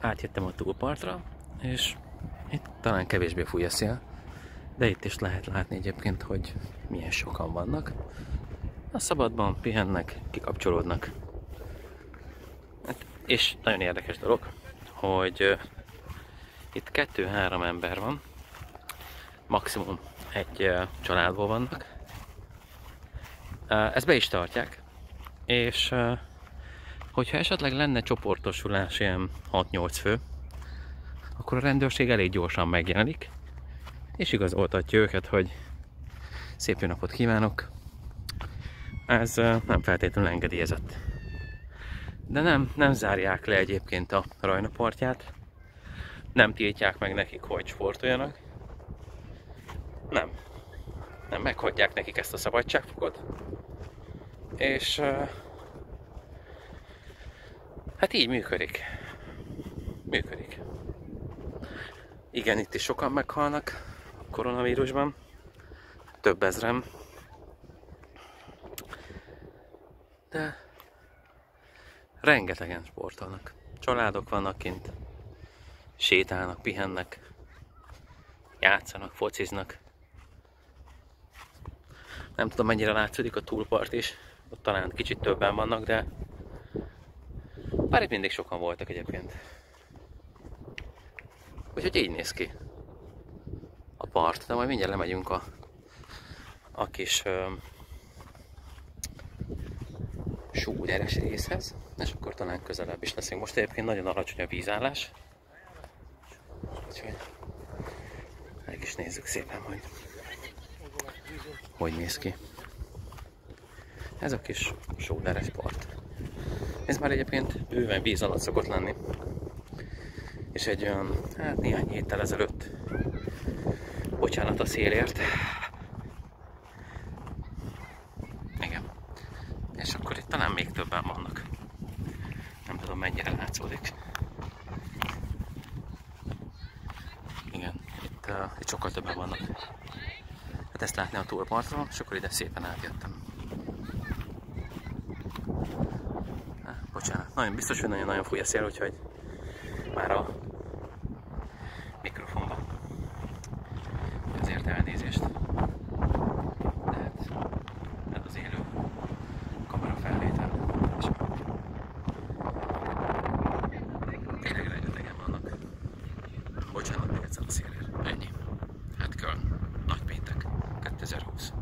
átjöttem a túlpartra, és itt talán kevésbé fúj a szél, de itt is lehet látni egyébként, hogy milyen sokan vannak. A szabadban pihennek, kikapcsolódnak. Hát, és nagyon érdekes dolog, hogy uh, itt kettő-három ember van, maximum egy uh, családból vannak. Uh, ezt be is tartják, és uh, hogyha esetleg lenne csoportosulás ilyen 6-8 fő, akkor a rendőrség elég gyorsan megjelenik, és igazoltatja őket, hogy szép jó napot kívánok. Ez nem feltétlenül engedélyezett. De nem, nem zárják le egyébként a rajnapartját, nem tiltják meg nekik, hogy sportoljanak. Nem. Nem, meghagyják nekik ezt a szabadságfogot. És hát így működik. Működik. Igen, itt is sokan meghalnak a koronavírusban. Több ezrem. De rengetegen sportolnak. Családok vannak kint. Sétálnak, pihennek. Játszanak, fociznak. Nem tudom mennyire látszódik a túlpart is. Ott talán kicsit többen vannak, de bár itt mindig sokan voltak egyébként. Úgyhogy így néz ki a part, de majd mindjárt lemegyünk a, a kis ö, súgyeres részhez, és akkor talán közelebb is leszünk. Most egyébként nagyon alacsony a vízállás, úgyhogy meg is nézzük szépen, hogy hogy néz ki. Ez a kis sóderes part. Ez már egyébként bőven víz alatt szokott lenni és egy olyan, hát néhány héttel ezelőtt, bocsánat a szélért, igen, és akkor itt talán még többen vannak. Nem tudom mennyire látszódik. Igen, itt, uh, itt sokkal többen vannak. Hát ezt látni a túlpartról, és akkor ide szépen átjöttem. Bocsánat, nagyon biztos, hogy nagyon-nagyon fúj a szél, úgyhogy már a mikrofonban azért elnézést. Tehát az élő kamera felvétel. És tényleg rengetegen vannak. Bocsánat még egyszer a szélért. Ennyi. Hát Köln. Nagy 2020.